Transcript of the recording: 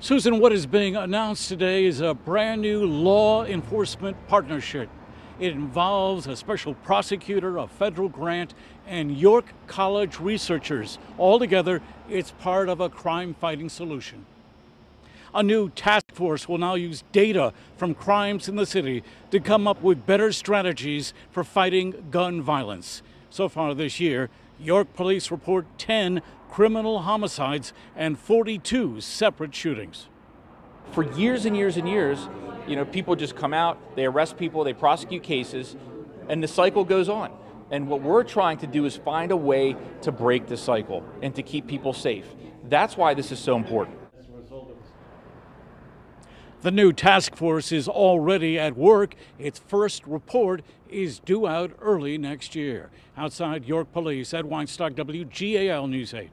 Susan, what is being announced today is a brand new law enforcement partnership. It involves a special prosecutor, a federal grant, and York College researchers. Altogether, it's part of a crime fighting solution. A new task force will now use data from crimes in the city to come up with better strategies for fighting gun violence. So far this year, York police report 10 criminal homicides and 42 separate shootings. For years and years and years, you know, people just come out, they arrest people, they prosecute cases, and the cycle goes on. And what we're trying to do is find a way to break the cycle and to keep people safe. That's why this is so important. The new task force is already at work. Its first report is due out early next year. Outside York Police, Ed Weinstock, WGAL News 8.